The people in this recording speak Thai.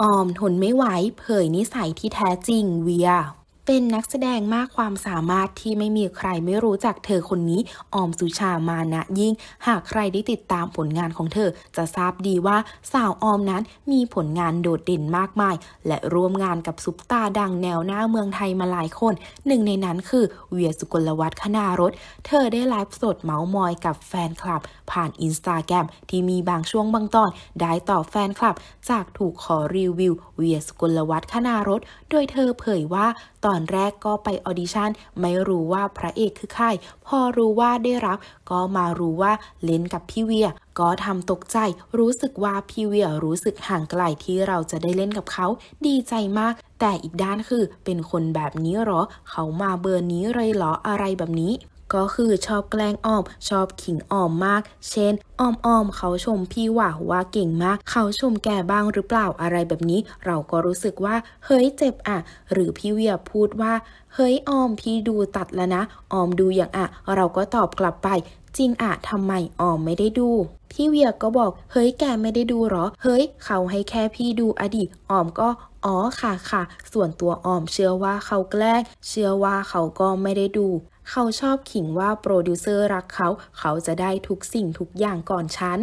ออมทนไม่ไหวเผยนิสัยที่แท้จริงเวีย เป็นนักแสดงมากความสามารถที่ไม่มีใครไม่รู้จักเธอคนนี้ออมสุชามานะยิ่ง หากใครได้ติดตามผลงานของเธอ จะทราบดีว่าสาวออมนั้นมีผลงานโดดเด่นมากมาย และร่วมงานกับซุปตาดังแนวหน้าเมืองไทยมาหลายคน หนึ่งในนั้นคือเวียสุกลวัฒน์คณารถ เธอได้ไลฟ์สดเมาส์มอยกับแฟนคลับ ผ่านอินสตาแกรมที่มีบางช่วงบางตอน ได้ตอบแฟนคลับ จากถูกขอรีวิว เวียสุกลวัฒน์คณารถ โดยเธอเผยว่าตอนแรกก็ไปออดิชั่นไม่รู้ว่าพระเอกคือใคร พอรู้ว่าได้รับ ก็มารู้ว่าเล่นกับพี่เวีย ก็ทำตกใจ รู้สึกว่าพี่เวียรู้สึกห่างไกลที่เราจะได้เล่นกับเขา ดีใจมาก แต่อีกด้านคือเป็นคนแบบนี้เหรอ เขามาเบอร์นี้เลยเหรออะไรแบบนี้ ก็คือชอบแกล้งอ้อม ชอบขิงอ้อมมาก เช่น อ้อมอ้อมเขาชมพี่ว่าว่าเก่งมาก เขาชมแกบ้างหรือเปล่าอะไรแบบนี้ เราก็รู้สึกว่า เฮ้ยเจ็บอะ หรือพี่เวียพูดว่า เฮ้ยออมพี่ดูตัดแล้วนะ ออมดูอย่างอะ เราก็ตอบกลับไป จริงอะทำไมออมไม่ได้ดูพี่เวียก็บอก เฮ้ยแกไม่ได้ดูหรอ เฮ้ย เขาให้แค่พี่ดูอดีออมก็ อ๋อค่ะค่ะ ส่วนตัวออมเชื่อว่าเขาแกล้ง เชื่อว่าเขาก็ไม่ได้ดู เขาชอบขิงว่าโปรดิวเซอร์รักเขา เขาจะได้ทุกสิ่งทุกอย่างก่อนฉัน